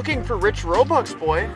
Looking for rich Robux, boy.